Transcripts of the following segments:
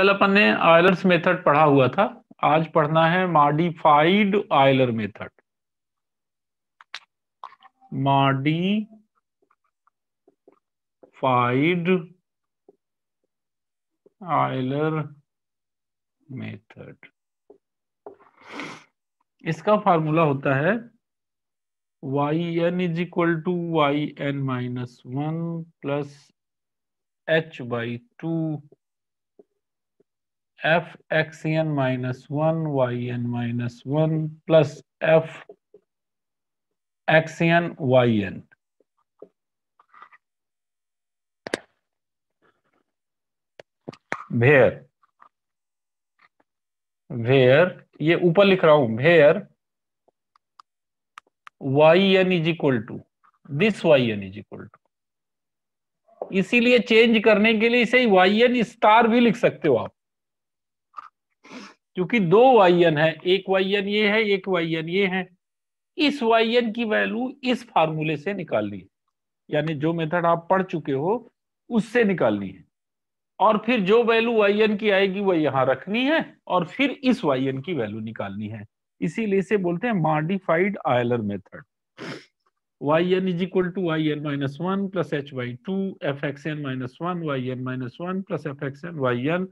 कल अपन ने आयलर्स मेथड पढ़ा हुआ था। आज पढ़ना है modified Euler method modified Euler method इसका फार्मूला होता है Y N is equal to Y N minus one plus H by two F X N minus one Y N minus one plus F X N Y N where where ये ऊपर लिख रहा हूँ। Where Y N is equal to this Y N is equal to इसीलिए change करने के लिए इसे वाई एन स्टार भी लिख सकते हो आप। क्योंकि दो वाई एन है, एक वाई एन ये है, एक वाई एन ये है। इस वाई एन की वैल्यू इस फार्मूले से निकालनी है। यानी जो मेथड आप पढ़ चुके हो, उससे निकालनी है। और फिर जो वैल्यू वाई एन की आएगी, वो यहाँ रखनी है और फिर इस वाई एन की वैल्यू निकालनी है। इसीलिए इसे बोलते हैं modified Euler method. Y N is equal to Y N minus one plus H by two, F X N minus one Y N minus one plus F X N Y N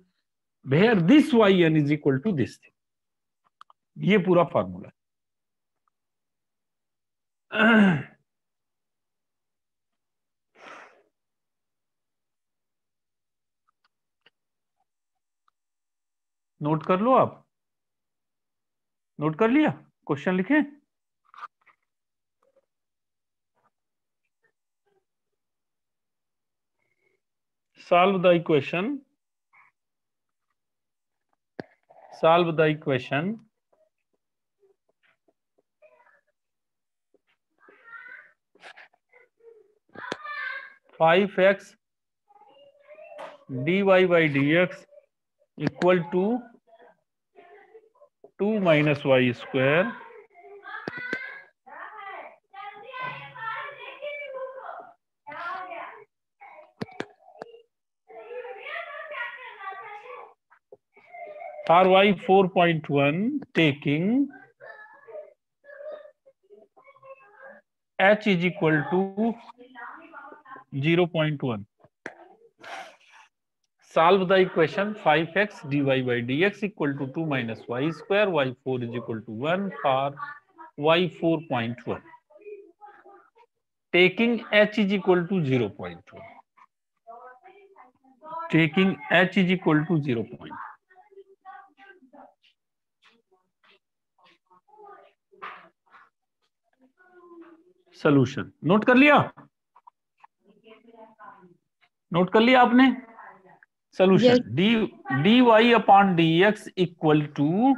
where this Y N is equal to this thing ये पूरा formula note कर लो आप। Note कर लिया? Question लिखे? Solve the equation. solve the equation. Five x dy by dx equal to two minus y square RY 4.1 taking H is equal to 0.1. Solve the equation 5x dy by dx equal to 2 minus y square y4 is equal to 1 for y 4.1. Taking h is equal to 0.1. Taking h is equal to 0 0.1. Solution note कर लिया? Note कर लिया आपने? Solution D D Y upon D X equal to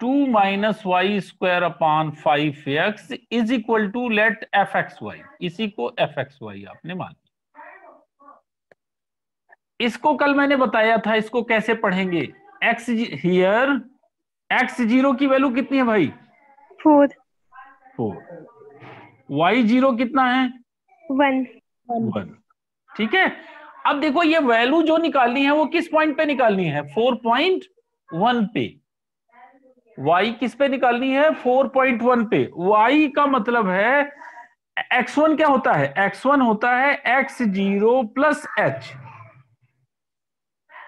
two minus Y square upon five X is equal to let F X Y इसी को F x Y आपने मान इसको कल मैंने बताया था इसको कैसे पढ़ेंगे? एक्स हियर एक्स ज़ीरो की वैल्यू कितनी है भाई? फोर फोर वाई ज़ीरो कितना है? वन वन ठीक है? अब देखो ये वैल्यू जो निकालनी है वो किस पॉइंट पे निकालनी है? फोर पॉइंट वन पे। Y किस पे निकालनी है? फोर पॉइंट वन पे। Y का मतलब है x1 क्या होता है? X1 होता है x zero plus H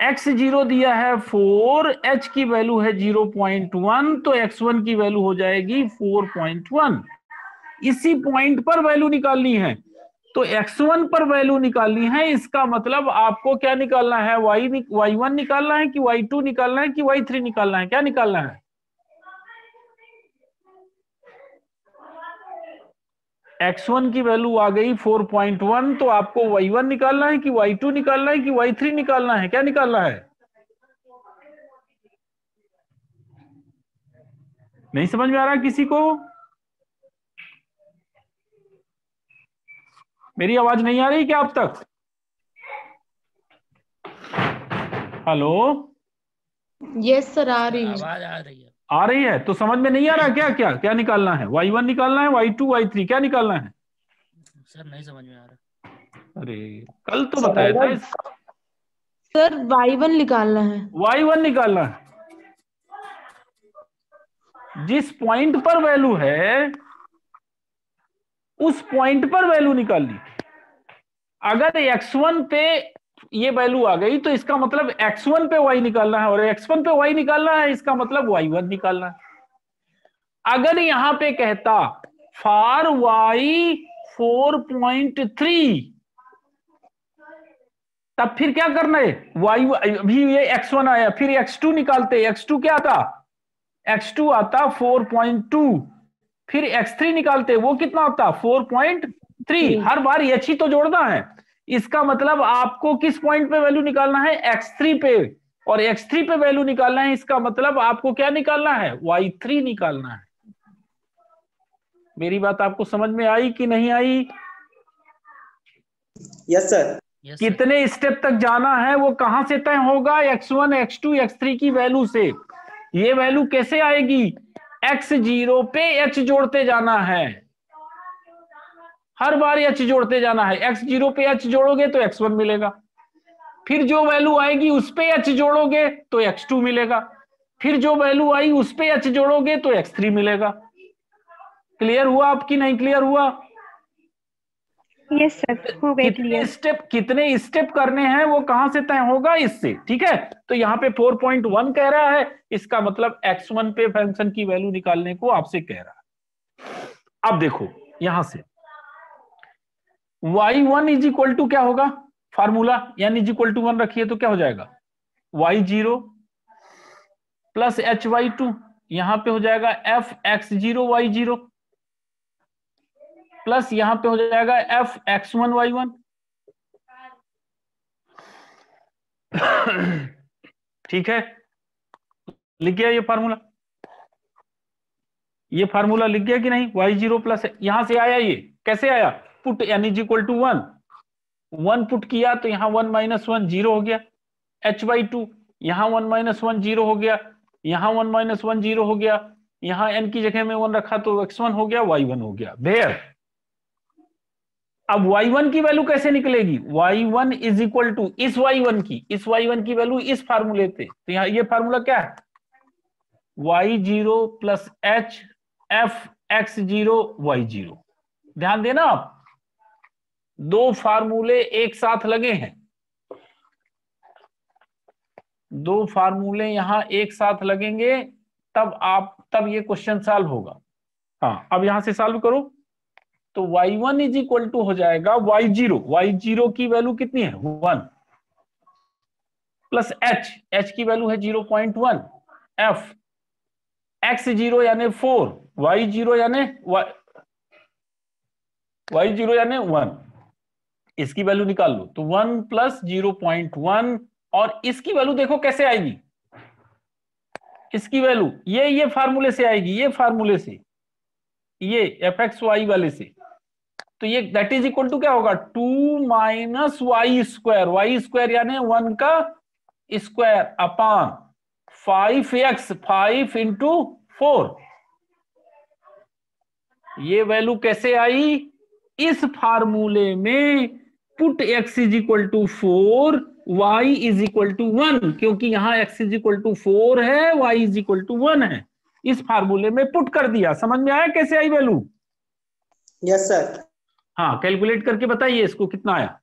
X zero दिया है फोर एच की वैल्यू है ज़ीरो पॉइंट वन तो एक्स वन की वैल्यू हो जाएगी फोर पॉइंट वन इसी पॉइंट पर वैल्यू निकालनी है। तो x1 पर वैल्यू निकालनी है, इसका मतलब आपको क्या निकालना है? Y y1 निकालना है कि y2 निकालना है कि y3 निकालना है? क्या निकालना है? X1 की वैल्यू आ गई 4.1 तो आपको y1 निकालना है कि y2 निकालना है कि y3 निकालना है? क्या निकालना है? नहीं समझ में आ रहा किसी को? मेरी आवाज़ नहीं आ रही क्या अब तक? हेलो? यस सर आ रही है। आवाज़ आ रही है। आ रही है? तो समझ में नहीं आ रहा क्या? क्या? क्या निकालना है? वाई वन निकालना है वाई टू वाई थ्री क्या निकालना है? सर नहीं समझ में आ रहा। अरे कल तो बताया था इस... सर वाई वन निकालना है। वाई वन निकालना है। जिस पॉइंट पर वैल्यू है उस पॉइंट पर वैल्यू निकाल निकालनी अगर x1 पे ये वैल्यू आ गई तो इसका मतलब x1 पे y निकालना है, और x1 पे y निकालना है, इसका मतलब y1 निकालना है। अगर यहाँ पे कहता फार y 4.3 तब फिर क्या करना है? Y, अभी ये x1 आया, फिर x2 निकालते x2 क्या था x2 आता 4.2 फिर x3 निकालते वो कितना आता 4.3 हर बार एच ही तो जोड़ना है। इसका मतलब आपको किस पॉइंट पे वैल्यू निकालना है? X3 पे। और x3 पे वैल्यू निकालना है इसका मतलब आपको क्या निकालना है? Y3 निकालना है। मेरी बात आपको समझ में आई कि नहीं आई? यस सर yes, कितने स्टेप तक जाना है वो कहाँ से तय होगा? X1 x2 x3 की वैल्यू से। ये वैल्यू कैसे आएगी? X ज़ीरो पे एच जोड़ते जाना है। हर बार एच जोड़ते जाना है। एक्स ज़ीरो पे एच जोड़ोगे तो एक्स वन मिलेगा। फिर जो वैल्यू आएगी उस पे एच जोड़ोगे तो एक्स टू मिलेगा। फिर जो वैल्यू आई उस पे एच जोड़ोगे तो एक्स थ्री मिलेगा। क्लियर हुआ आपकी? नहीं क्लियर हुआ? यस सर हो गए कितने स्टेप कितने स्टेप करने हैं वो कहाँ से तय होगा इससे ठीक है? तो यहाँ पे 4.1 कह रहा है इसका मतलब x1 पे फ़ंक्शन की वैल्यू निकालने को आपसे कह रहा है। अब देखो यहाँ से। Y1 one is equal to क्या होगा? फार्मूला यानी इज़ इक्वल टू वन रखिए तो क्या हो जाएगा? Y zero plus H Y two यहाँ पे हो जाएगा F X zero Y zero plus यहाँ पे हो जाएगा F X one Y one. ठीक है? लिख गया ये फार्मूला? ये फार्मूला लिख गया कि नहीं? वाई ज़ीरो प्लस यहाँ से आया ये। कैसे आया? Put N is equal to one one put किया तो यहाँ वन माइनस वन ज़ीरो हो गया। एच बाई टू यहाँ वन माइनस वन ज़ीरो हो गया। यहाँ वन माइनस वन ज़ीरो हो गया। यहाँ एन की जगह में वन रखा तो एक्स वन हो गया वाई वन हो गया। देर अब y1 की वैल्यू कैसे निकलेगी? y1 इज़ इक्वल टू इस y1 की, इस y1 की वैल्यू इस फार्मूले पे। तो यहाँ ये फार्मूला क्या है? y zero plus H F X zero Y zero ध्यान देना आप। दो फार्मूले एक साथ लगे हैं। दो फार्मूले यहाँ एक साथ लगेंगे, तब आप, तब ये क्वेश्चन सॉल्व होगा। हाँ अब यहाँ से सॉल्व करो। तो y1 one is equal to हो जाएगा y ज़ीरो वाई ज़ीरो की वैल्यू कितनी है? One plus h. h की वैल्यू है zero point one f x zero यानी फोर वाई ज़ीरो यानी वाई ज़ीरो यानी वन इसकी वैल्यू निकाल लो। तो one plus zero point one और इसकी वैल्यू देखो कैसे आएगी? इसकी वैल्यू ये ये फार्मूले से आएगी, ये फार्मूले से। ये एफ़ एक्स वाई वाले से। तो ये दैट इज़ इक्वल टू क्या होगा? Two minus y square y square यानी वन का square upon five x five into four ये वैल्यू कैसे आई? इस फार्मूले में put x is equal to four y is equal to one क्योंकि यहाँ x is equal to four है y is equal to one है। इस फार्मूले में पुट कर दिया। समझ में आया कैसे आई वैल्यू यस सर हाँ कैलकुलेट करके बताइए इसको कितना आया?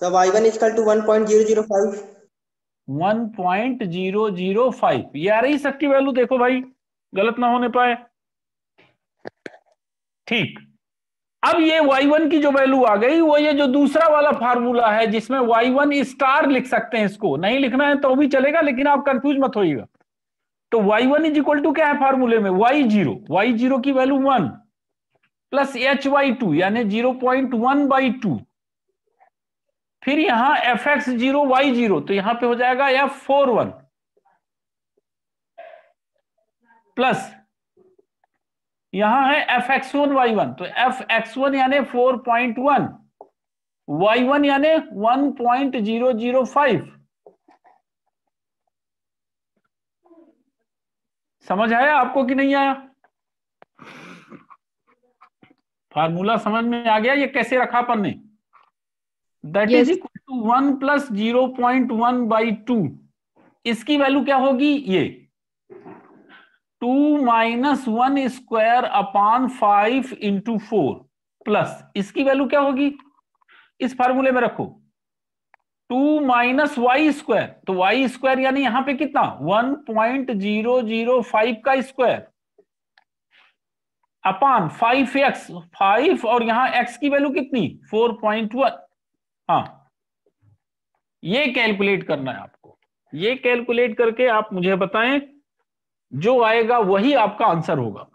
Sir y one equal to one point zero zero five one point zero zero five ये आ रही सबकी वैल्यू देखो भाई गलत ना होने पाए। ठीक। अब ये y1 की जो वैल्यू आ गई वो ये जो दूसरा वाला फार्मूला है जिसमें y1 स्टार लिख सकते हैं इसको। नहीं लिखना है तो भी चलेगा लेकिन आप कंफ्यूज मत होइएगा। तो y1 one is equal to क्या है फार्मूले में? Y ज़ीरो वाई ज़ीरो की value one plus h y two यानी zero point one by two फिर यहाँ f x zero y zero तो यहाँ पे हो जाएगा एफ़ फोर वन प्लस यहाँ है f x one y one तो एफ़ एक्स वन यानी four point one y one यानी one point zero zero five समझ आया आपको कि नहीं आया? फार्मूला समझ में आ गया ये कैसे रखा अपन ने? That is equal to one plus zero point one by two इसकी वैल्यू क्या होगी? ये। Two minus one square upon five into four plus इसकी वैल्यू क्या होगी? इस फार्मूले में रखो। टू माइनस वाई स्क्वायर तो वाई स्क्वायर यानी यहाँ पे कितना? One point zero zero five का square upon five x five और यहाँ एक्स की वैल्यू कितनी? फोर पॉइंट वन हाँ। ये कैलकुलेट करना है आपको। ये कैलकुलेट करके आप मुझे बताएँ, जो आएगा वही आपका आंसर होगा।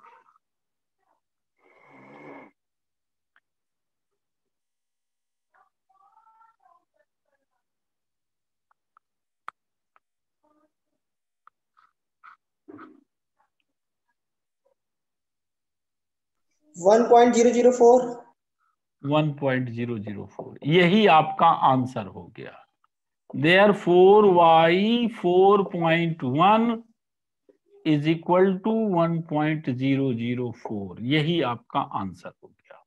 One point zero zero four 1.004 यही आपका आंसर हो गया। There four y four point one is equal to one point zero zero four यही आपका आंसर हो गया।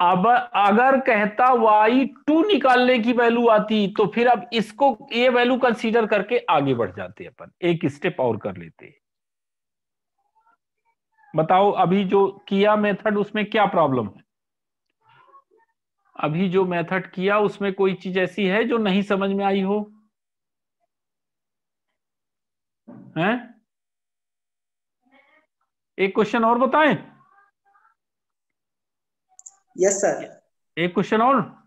अब अगर कहता वाई टू निकालने की वैल्यू आती तो फिर अब इसको ये वैल्यू कंसीडर करके आगे बढ़ जाते अपन। एक स्टेप और कर लेते बताओ अभी जो किया मेथड उसमें क्या प्रॉब्लम है? अभी जो मेथड किया उसमें कोई चीज़ ऐसी है जो नहीं समझ में आई हो? हैं? एक क्वेश्चन और बताएँ। यस सर एक क्वेश्चन और?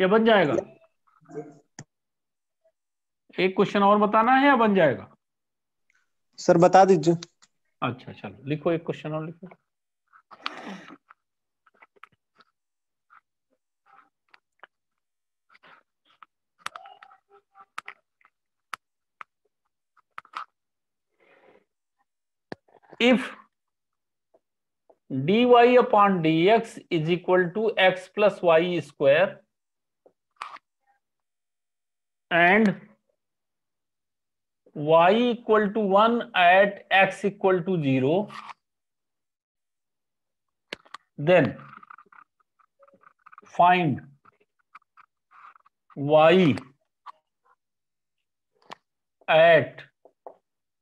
या बन जाएगा। एक क्वेश्चन और बताना है या बन जाएगा? सर बता दीजिए। अच्छा चलो, लिखो एक क्वेश्चन और लिखो। If d y upon d x is equal to x plus y square and y equal to one at x equal to zero then find y at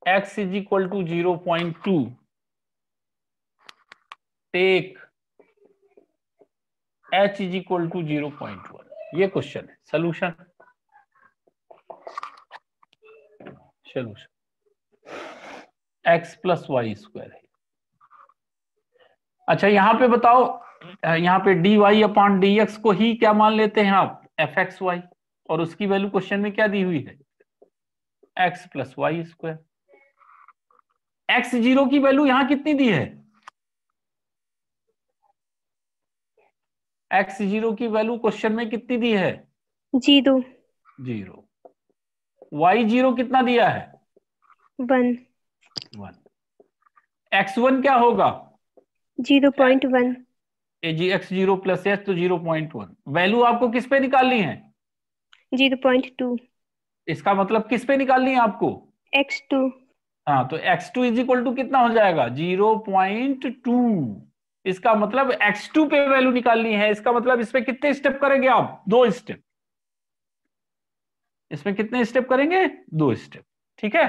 x is equal to zero point two take h is equal to zero point one ये question है. Solution है solution x plus y square है। अच्छा यहाँ पे बताओ यहाँ पे dy y upon d x को ही क्या मान लेते हैं आप? एफ़ एक्स वाई और उसकी वैल्यू क्वेश्चन में क्या दी हुई है? X plus y square x zero की वैल्यू यहाँ कितनी दी है? एक्स ज़ीरो की वैल्यू क्वेश्चन में कितनी दी है? ज़ीरो ज़ीरो वाई ज़ीरो कितना दिया है? वन। वन। एक्स वन क्या होगा? Zero point one. ए जी एक्स ज़ीरो प्लस एच तो ज़ीरो पॉइंट वन। वैल्यू आपको किस पे निकालनी है? Zero point two. इसका मतलब किस पे निकालनी है आपको? X two. हाँ तो x two is equal to कितना हो जाएगा? Zero point two. इसका मतलब एक्स टू पे वैल्यू निकालनी है। इसका मतलब इसमें कितने स्टेप करेंगे आप? दो स्टेप इसमें कितने स्टेप करेंगे? दो स्टेप ठीक है?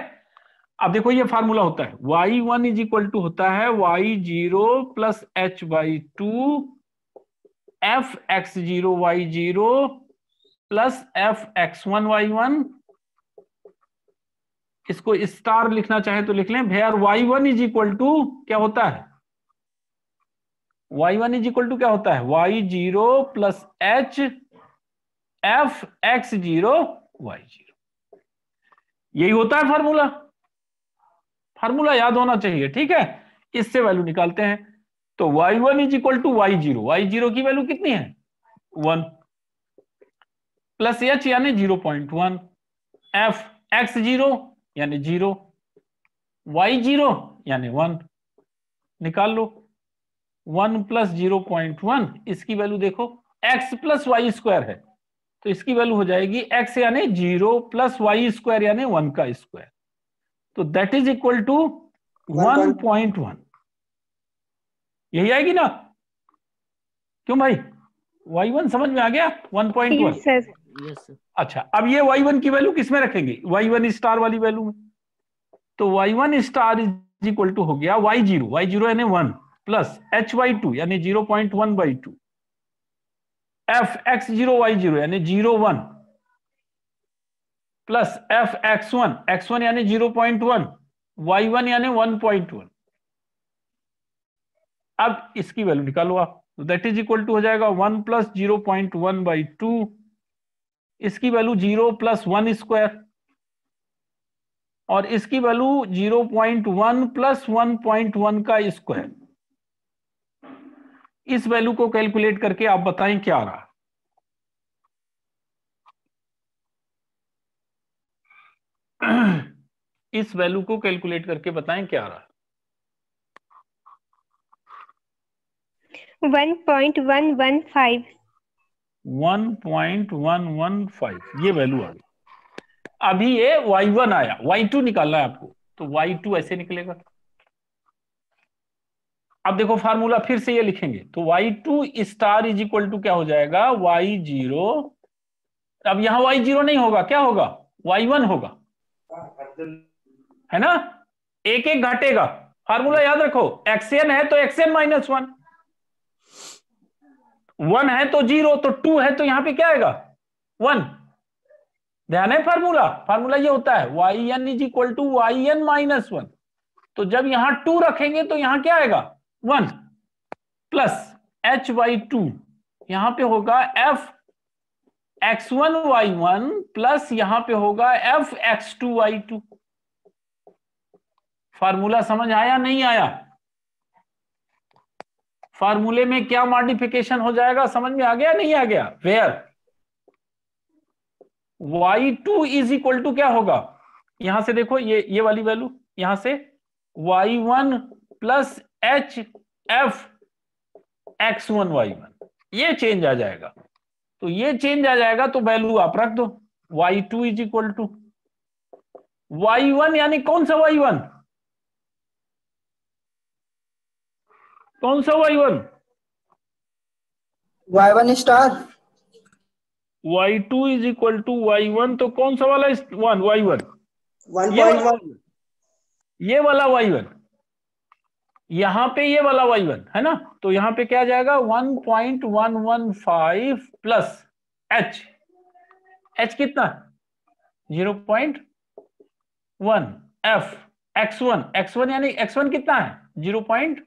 अब देखो ये फार्मूला होता है। Y1 one is equal to होता है y zero plus h y two f x zero y zero plus f x one y one इसको स्टार लिखना चाहे तो लिख लें। Where y one is equal to क्या होता है? Y one is equal to क्या होता है? Y zero plus h f x zero y zero यही होता है फार्मूला। फार्मूला याद होना चाहिए, ठीक है? इससे वैल्यू निकालते हैं। तो y one is equal to y zero y zero की वैल्यू कितनी है? वन प्लस एच यानी zero point one f x zero यानी ज़ीरो वाई ज़ीरो यानी वन निकाल लो। One plus zero point one इसकी वैल्यू देखो। एक्स प्लस वाई स्क्वायर है। तो इसकी वैल्यू हो जाएगी एक्स यानी ज़ीरो प्लस वाई स्क्वायर यानी वन का स्क्वायर तो that is equal to one point one यही आएगी ना? क्यों भाई? वाई वन समझ में आ गया? One point one yes sir yes sir अच्छा अब ये वाई वन की वैल्यू किसमें रखेंगे? वाई वन स्टार वाली वैल्यू में। तो y one star is equal to हो गया वाई ज़ीरो वाई ज़ीरो यानी one plus h y two यानी zero point one by two f x zero y zero यानी zero one plus f x one x one यानी zero point one y one यानी one point one अब इसकी value निकालो आप that is equal to हो जाएगा one plus zero point one by two इसकी value zero plus one square और इसकी value zero point one plus one point one का स्क्वायर इस वैल्यू को कैलकुलेट करके आप बताएँ क्या आ रहा। इस वैल्यू को कैलकुलेट करके बताएँ क्या आ रहा। One point one one five. 1.115 ये वैल्यू आ गई। अभी ये y1 आया y2 निकालना है आपको तो y2 ऐसे निकलेगा। अब देखो फार्मूला फिर से ये लिखेंगे तो y two star is equal to क्या हो जाएगा? वाई ज़ीरो अब यहाँ वाई ज़ीरो नहीं होगा, क्या होगा? वाई वन होगा। है ना? एक एक घटेगा। फार्मूला याद रखो, xn है तो xn माइनस वन वन है तो ज़ीरो तो टू है तो यहाँ पे क्या आएगा? वन ध्यान है फार्मूला? फार्मूला ये होता है y n is equal to y n minus one तो जब यहाँ टू रखेंगे तो यहाँ क्या आएगा? One plus h y two यहाँ पे होगा f x one y one plus यहाँ पे होगा f x two y two. Formula समझ आया नहीं आया? फार्मूले में क्या मॉडिफिकेशन हो जाएगा समझ में आ गया नहीं आ गया? Where y2 two is equal to क्या होगा? यहाँ से देखो ये ये वाली वैल्यू यहाँ से y1 one plus h f x one y one ये चेंज आ जाएगा। तो ये चेंज आ जाएगा तो वैल्यू आप रख दो। Y two is equal to y one यानी कौन सा वाई वन कौन सा y one y one star y two is equal to y one तो कौन सा वाला वन वाई वन वन ये वन ये वाला वाई वन यहाँ पे ये वाला वाई वन है ना? तो यहाँ पे क्या जाएगा? One point one one five plus h h कितना? Zero point one f x one x one यानी एक्स वन कितना है? Zero point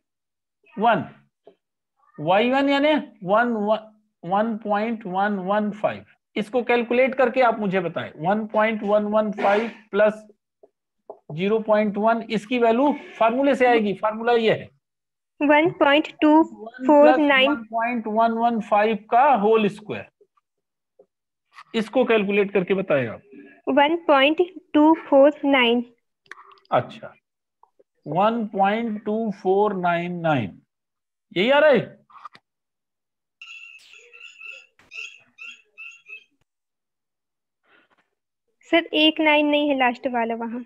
one y one यानी one one point one one five इसको कैलकुलेट करके आप मुझे बताएँ। One point one one five plus zero point one इसकी वैल्यू फार्मूले से आएगी फार्मूला ये है। One point two four nine. Point one one five का होल स्क्वायर। इसको कैलकुलेट करके बताएँ आप। One point two four nine. अच्छा। One point two four nine nine. यही आ रहा है? सर एक नाइन नहीं है लास्ट वाला वहाँ।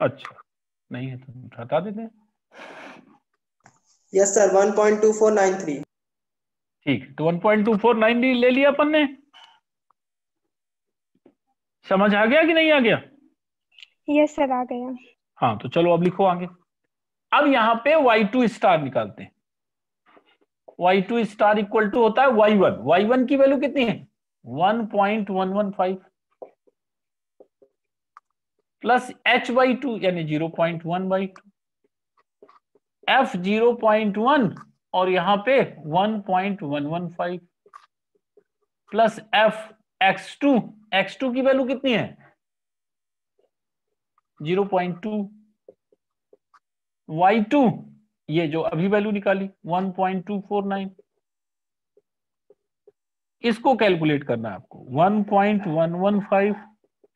अच्छा। नहीं है तो हटा देते हैं। Yes sir one point two four nine three ठीक है तो one point two four nine ले लिया अपन ने। समझ आ गया कि नहीं आ गया? यस सर आ गया। हाँ तो चलो अब लिखो आगे। अब यहाँ पे y2 स्टार निकालते हैं। Y2 स्टार इक्वल टू होता है y1 y1 की वैल्यू कितनी है? 1.115 प्लस एच बाई टू यानी 0.1 बाई टू एफ़ 0.1 और यहाँ पे 1.115 plus f x two x two की वैल्यू कितनी है? 0.2 y2 ये जो अभी वैल्यू निकाली 1.249 इसको कैलकुलेट करना है आपको। 1.115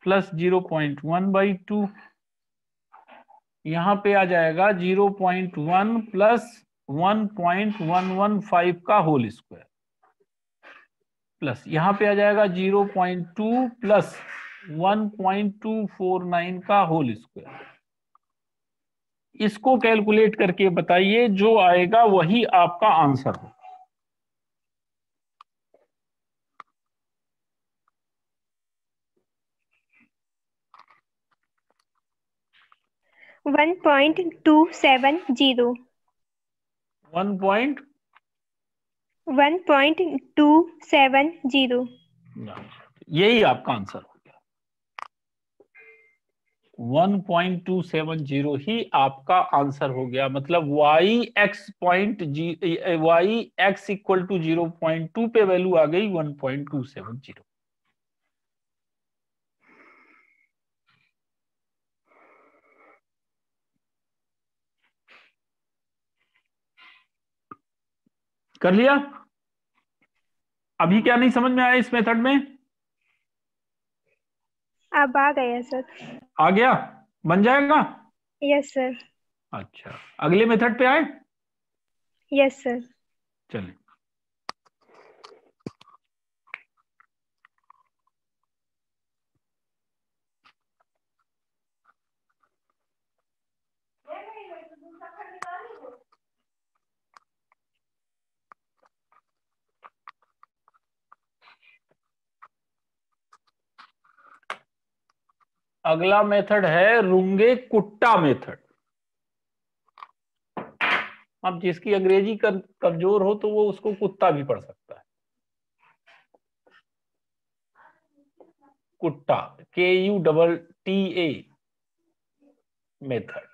प्लस 0.1 बाई टू यहाँ पे आ जाएगा 0.1 प्लस 1.115 का होल स्क्वायर प्लस यहाँ पे आ जाएगा 0.2 प्लस 1.249 का होल स्क्वायर इसको कैलकुलेट करके बताइए, जो आएगा वही आपका आंसर हो one point two seven zero one point one point two seven zero यही आपका आंसर हो गया। 1.270 ही आपका आंसर हो गया। मतलब y x पॉइंट जी y x equal to zero point two पे वैल्यू आ गई 1.270 कर लिया? अभी क्या नहीं समझ में आया इस मेथड में? अब आ गया सर। आ गया? बन जाएगा? यस सर अच्छा। अगले मेथड पे आए? यस सर चलें अगला मेथड है रुंगे कुट्टा मेथड। अब जिसकी अंग्रेज़ी कमज़ोर हो तो वो उसको कुत्ता भी पढ़ सकता है। Kutta K U double T A method.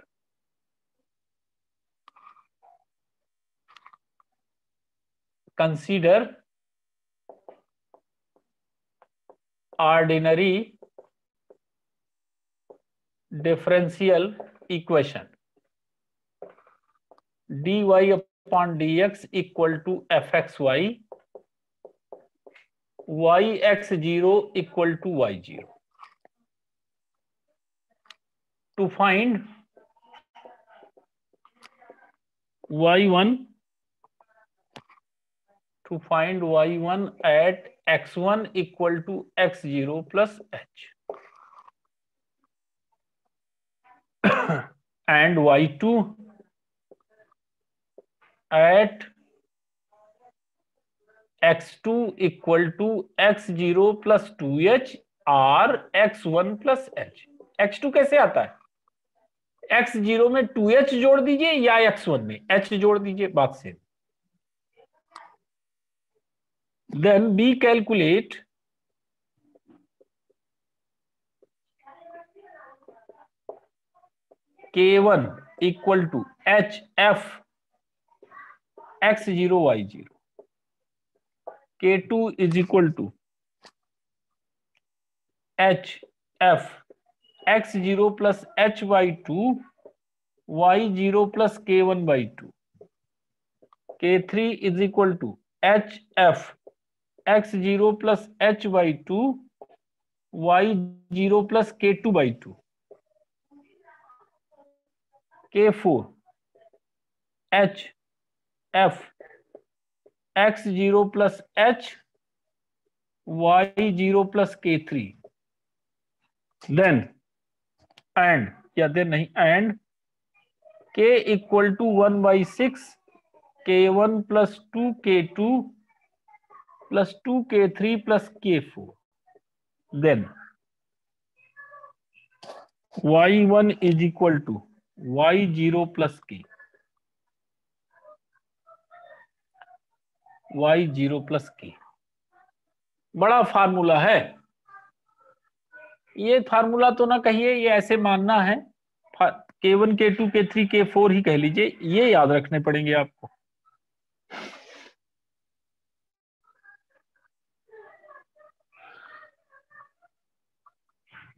Consider ordinary differential equation. Dy upon dx equal to fxy. yx0 equal to y0 to find y1 to find y1 at x1 equal to x0 plus h and y2 at x2 equal to x0 plus 2h or x1 plus h x2 कैसे आता है x0 में 2h जोड़ दीजिए या x1 में h जोड़ दीजिए बात से then be calculate k1 equal to hf x0 y0 k2 is equal to hf x0 plus h by 2 y0 plus k1 by 2 k3 is equal to hf x0 plus h by 2 y0 plus k2 by 2 k four h, f, x zero plus h, y zero plus k three. Then and या then नहीं and k equal to one by six k one plus two k two plus two k three plus k four then y one is equal to y zero plus k y zero plus k बड़ा formula है। ये formula तो ना कहिए, ये ऐसे मानना है। के वन के टू के थ्री के फोर ही कह लीजिए। ये याद रखने पड़ेंगे आपको।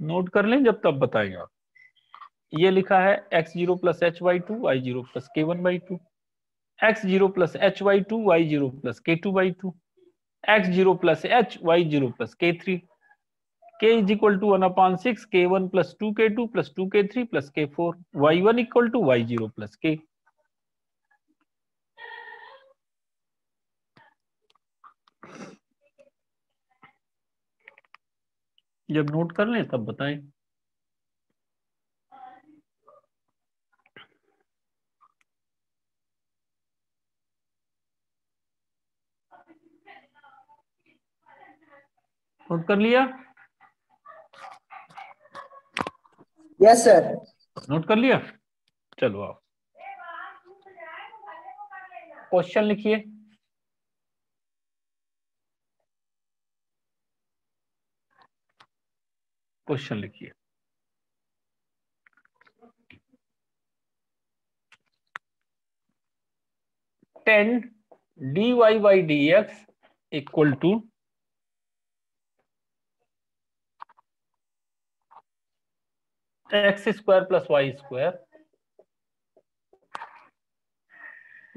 नोट कर लें जब तब बताएगा ये लिखा है x zero plus h y two y zero plus k one by two. X zero plus h y two y zero plus k two by two. X zero plus h y zero plus k three. K is equal to one upon six k one plus two k two plus two k three plus k four y one equal to y zero plus k जब note कर लें तब बताएँ। Note कर लिया? Yes sir note कर लिया? चलो आप क्वेश्चन लिखिए। क्वेश्चन लिखिए। Ten d y by d x equal to x square plus y square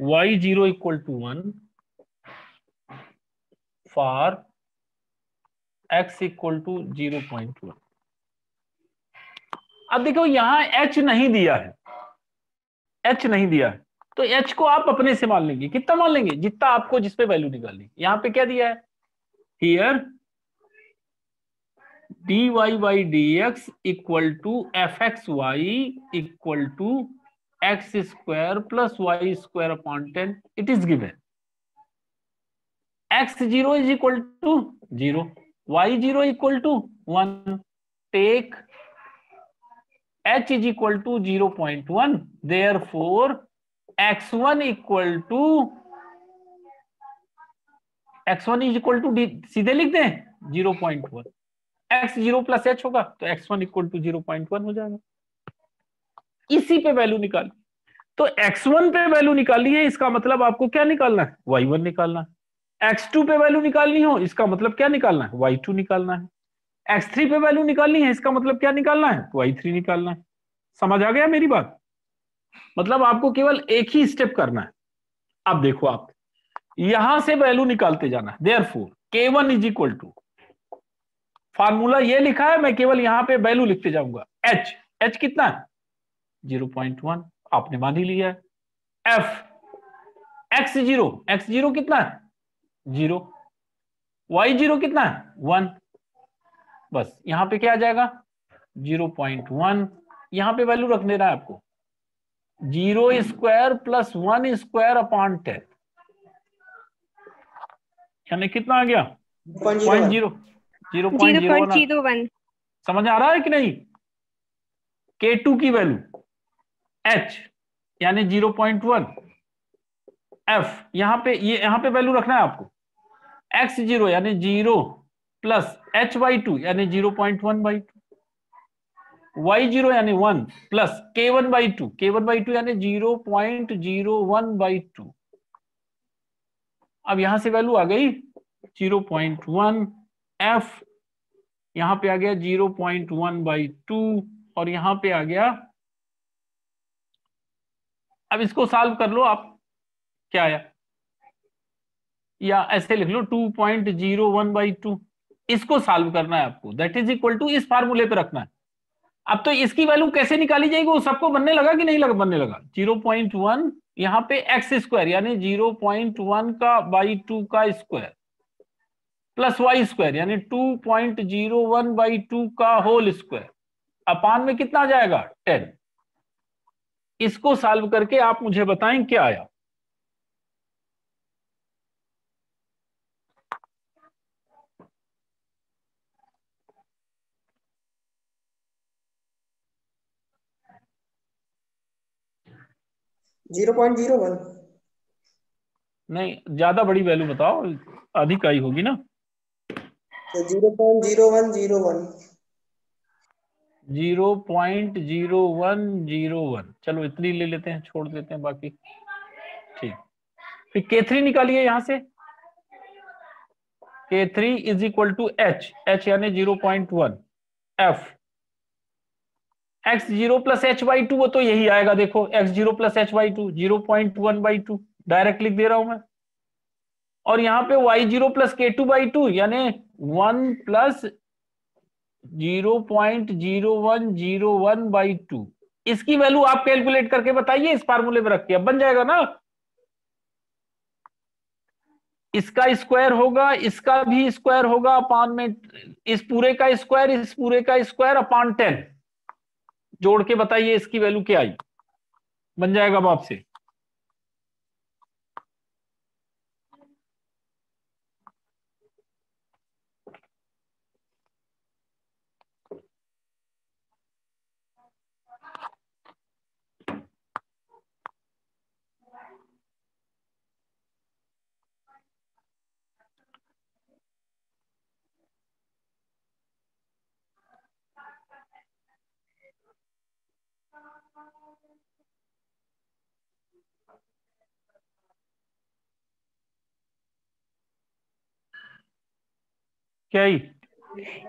y zero equal to one for x equal to zero point one अब देखो यहाँ एच नहीं दिया है। एच नहीं दिया है। तो एच को आप अपने से मान लेंगे। कितना मान लेंगे? जितना आपको जिसपे वैल्यू निकालनी यहाँ पे क्या दिया है? Here d y by d x equal to f x y equal to x square plus y square upon ten it is given x zero is equal to zero y zero equal to one take h is equal to 0.1 therefore x1 equal to x1 is equal to सीधे लिख दें 0.1 x zero plus H होगा तो x1 equal to 0.1 हो जाएगा। इसी पे value निकाल। तो x1 पे वैल्यू निकालनी है, इसका मतलब आपको क्या निकालना है? Y1 निकालना है। X2 पे वैल्यू निकालनी हो, इसका मतलब क्या निकालना है? Y2 निकालना है। X3 पे वैल्यू निकालनी है, इसका मतलब क्या निकालना है? Y3 निकालना है। समझ आ गया मेरी बात? मतलब आपको केवल एक ही स्टेप करना है। अब देखो आप, यहाँ से वैल्यू निकालते जाना है। Therefore k one is equal to formula ये लिखा है मैं केवल यहाँ पे वैल्यू लिखते जाऊँगा। एच एच कितना है? ज़ीरो पॉइंट वन आपने मान ही लिया है। F x zero x zero कितना है? ज़ीरो। वाई ज़ीरो कितना है? वन। बस यहाँ पे क्या आ जाएगा? Zero point one. यहाँ पे वैल्यू रख देना है आपको। Zero square plus one square upon ten. यानी कितना आ गया? Point zero. Zero point zero one. समझ आ रहा है कि नहीं? के टू की वैल्यू एच यानी ज़ीरो पॉइंट वन। एफ़ यहाँ पे ये यहाँ पे वैल्यू रखना है आपको। एक्स ज़ीरो यानी zero plus h by two यानी zero point one by two y zero यानी one plus k one by two k one by two यानी zero point zero one by two अब यहाँ से वैल्यू आ गई zero point one. F यहाँ पे आ गया zero point one by two और यहाँ पे आ गया। अब इसको सॉल्व कर लो आप, क्या आया? या ऐसे लिख लो two point zero one by two इसको सॉल्व करना है आपको। दैट इज़ इक्वल टू इस फार्मूले पे रखना है। अब तो इसकी वैल्यू कैसे निकाली जाएगी? वो सबको बनने लगा कि नहीं लगा? बनने लगा। ज़ीरो पॉइंट वन यहाँ पे एक्स स्क्वायर यानी ज़ीरो पॉइंट वन का बाई टू का स्क्वायर प्लस वाई स्क्वायर यानी two point zero one by two का होल स्क्वायर। अपान में कितना जाएगा? टेन। इसको सॉल्व करके आप मुझे बताएँ क्या आया। Zero point zero one. नहीं ज़्यादा बड़ी वैल्यू बताओ अधिक आई होगी ना। Zero point zero one zero one zero point zero one zero one चलो इतनी ले लेते हैं, छोड़ देते हैं बाकी। ठीक। फिर के थ्री निकालिए यहाँ से। K three is equal to h h यानी zero point one f x zero plus h by two वो तो यही आएगा, देखो। X zero plus h by two zero point one by two direct लिख दे रहा हूँ मैं। और यहाँ पे y zero plus k two by two यानी one plus zero point zero one zero one by two इसकी वैल्यू आप कैलकुलेट करके बताइए, इस फार्मूले में रख के, अब बन जाएगा ना? इसका स्क्वायर होगा, इसका भी स्क्वायर होगा अपान में, इस पूरे का स्क्वायर इस पूरे का स्क्वायर अपान टेन जोड़ के बताइए इसकी वैल्यू क्या आई। बन जाएगा अब आपसे। क्या ही?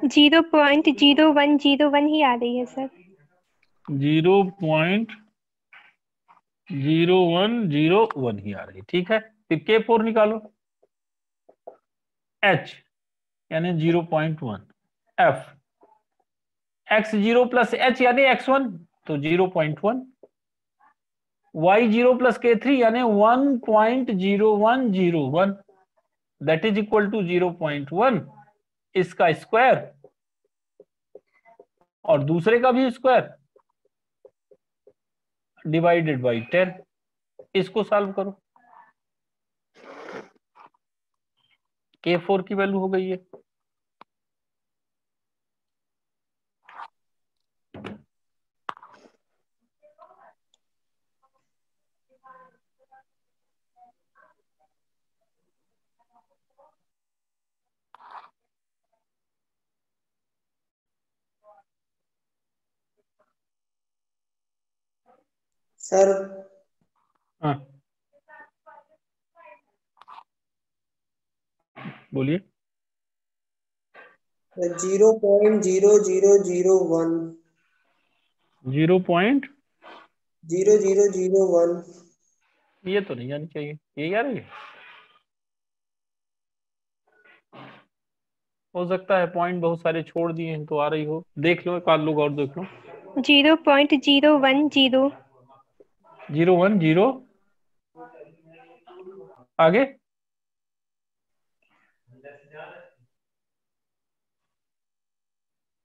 Zero point zero one zero one ही आ रही है sir. Zero point zero one zero one ही आ रही है ठीक है? फिर के फोर निकालो। एच यानी zero point one. F x zero plus h यानी एक्स वन तो zero point one. Y zero plus k three यानी one point zero one zero one. That is equal to zero point one. इसका square और दूसरे का भी square divided by ten, इसको solve करो। के फोर की वैल्यू हो गई है। सर। हाँ। बोलिए। Zero point zero zero zero one. Zero point? Zero zero zero one. ये तो नहीं आनी चाहिए। ये आ रही है हो सकता है पॉइंट बहुत सारे छोड़ दिए हैं तो आ रही हो। देख लो एक आध लोग और देख लो। Zero point zero one zero. Zero one zero. आगे।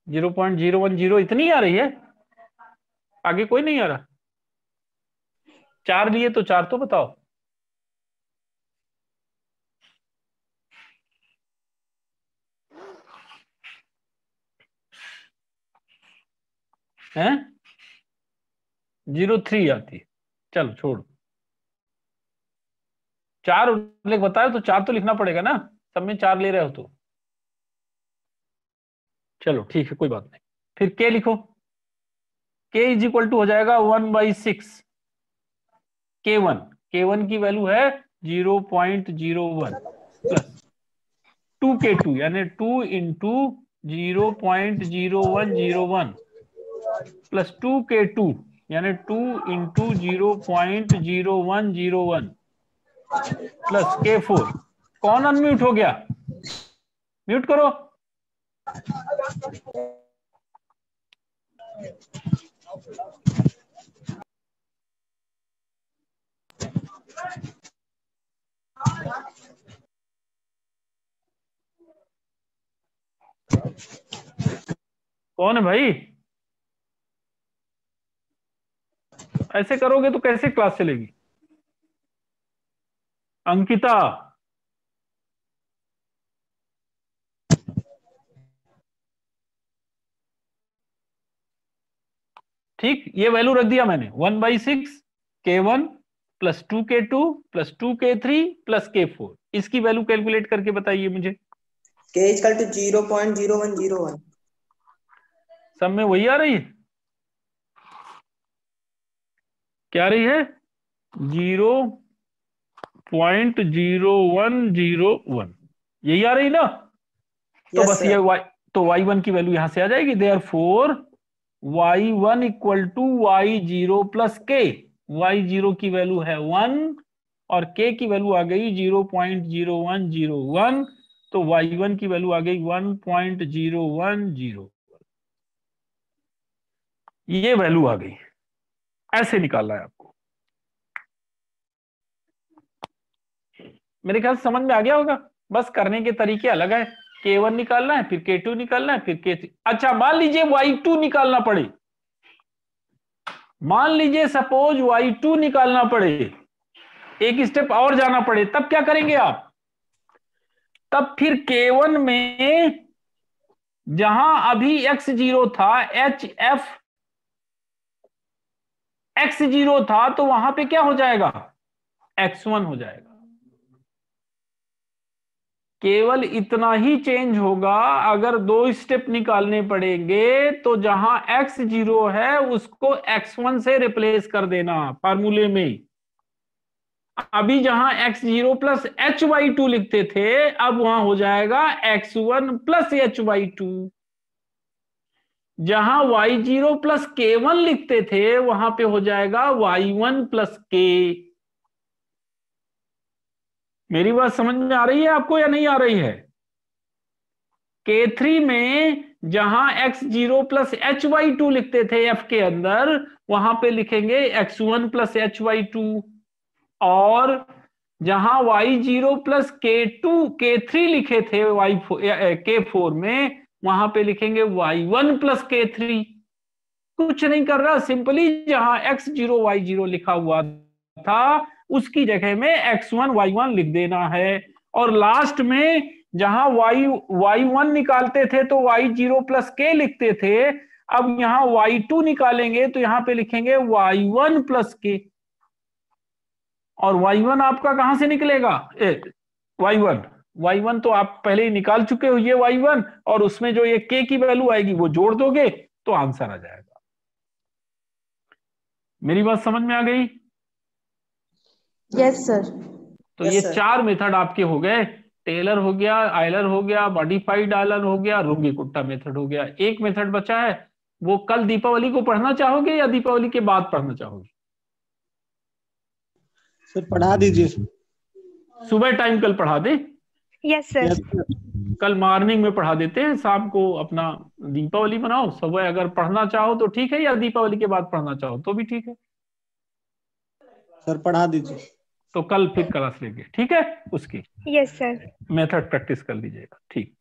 Zero point zero one zero, इतनी आ रही है? आगे कोई नहीं आ रहा। चार लिए तो चार तो बताओ। हैं? ज़ीरो थ्री आती है। चलो, छोड़ो। चार उल्लेख बताए तो चार तो लिखना पड़ेगा ना। सब में चार ले रहे हो तो। चलो, ठीक है, कोई बात नहीं। फिर के लिखो। के इज़ इक्वल टू हो जाएगा one by six k one k one की वैल्यू है zero point zero one plus two k two यानी two into zero point zero one zero one plus two k two यानी two into zero point zero one zero one plus k four कौन unmute हो गया? Mute करो। कौन है भाई? ऐसे करोगे तो कैसे क्लास चलेगी? अंकिता। ठीक ये वैल्यू रख दिया मैंने। One by six k one plus two k two plus two k three plus k four इसकी वैल्यू कैलकुलेट करके बताइए मुझे। K equal to zero point zero one zero one सब में वही आ रही है? क्या आ रही है? Zero point zero one zero one. यही आ रही ना? तो Yes, बस ये वाई तो वाई वन की वैल्यू यहाँ से आ जाएगी। Therefore y one equal to y zero plus k y zero की वैल्यू है वन और के की वैल्यू आ गई zero point zero one zero one तो वाई वन की वैल्यू आ गई one point zero one zero ये वैल्यू आ गई। ऐसे निकालना है आपको। मेरे ख्याल समझ में आ गया होगा? बस करने के तरीके अलग है। के वन निकालना है, फिर के टू निकालना है, फिर के थ्री अच्छा मान लीजिए वाई टू निकालना पड़े। मान लीजिए सपोज़ वाई टू निकालना पड़े। एक स्टेप और जाना पड़े। तब क्या करेंगे आप? तब फिर के वन में जहाँ अभी एक्स ज़ीरो था एच एफ़ एक्स ज़ीरो था तो वहाँ पे क्या हो जाएगा? एक्स वन हो जाएगा। केवल इतना ही चेंज होगा, अगर दो स्टेप निकालने पड़ेंगे तो जहाँ एक्स ज़ीरो है, उसको एक्स वन से रिप्लेस कर देना फार्मूले में। अभी जहाँ x zero plus h by two लिखते थे, अब वहाँ हो जाएगा x one plus h by two जहाँ y zero plus k one लिखते थे, वहाँ पे हो जाएगा वाई वन प्लस के मेरी बात समझ में आ रही है आपको या नहीं आ रही है? के थ्री में जहाँ x zero plus h by two लिखते थे एफ़ के अंदर, वहाँ पे लिखेंगे x one plus h by two और जहाँ y zero plus k two k three लिखे थे वाई के फोर में वहाँ पे लिखेंगे y one plus k three कुछ नहीं कर रहा सिंपली जहाँ एक्स ज़ीरो वाई ज़ीरो लिखा हुआ था, उसकी जगह में एक्स वन वाई वन लिख देना है। और लास्ट में जहाँ वाई वाई वन निकालते थे तो वाई ज़ीरो प्लस के लिखते थे। अब यहाँ वाई टू निकालेंगे तो यहाँ पे लिखेंगे वाई वन प्लस के और वाई वन आपका कहाँ से निकलेगा? वाई वन वाई वन तो आप पहले ही निकाल चुके हो ये वाई वन और उसमें जो ये के की वैल्यू आएगी वो जोड़ दोगे तो आंसर आ जाएगा। मेरी बात समझ में आ गई? यस सर तो Yes, ये sir. चार मेथड आपके हो गए। टेलर हो गया आयलर हो गया मॉडिफाइड आयलर हो गया रुंगी कुट्टा मेथड हो गया। एक मेथड बचा है वो कल दीपावली को पढ़ना चाहोगे या दीपावली के बाद पढ़ना चाहोगे? सर पढ़ा दीजिए। सुबह टाइम कल पढ़ा दे। यस सर यस सर कल मॉर्निंग में पढ़ा देते हैं शाम को अपना दीपावली बनाओ सुबह अगर पढ़ना चाहो तो ठीक है या दीपावली के बाद पढ़ना चाहो तो भी ठीक है? सर पढ़ा दीजिए। तो कल फिर क्लास लेंगे ठीक है? उसकी यस सर मेथड प्रैक्टिस कर लीजिएगा ठीक।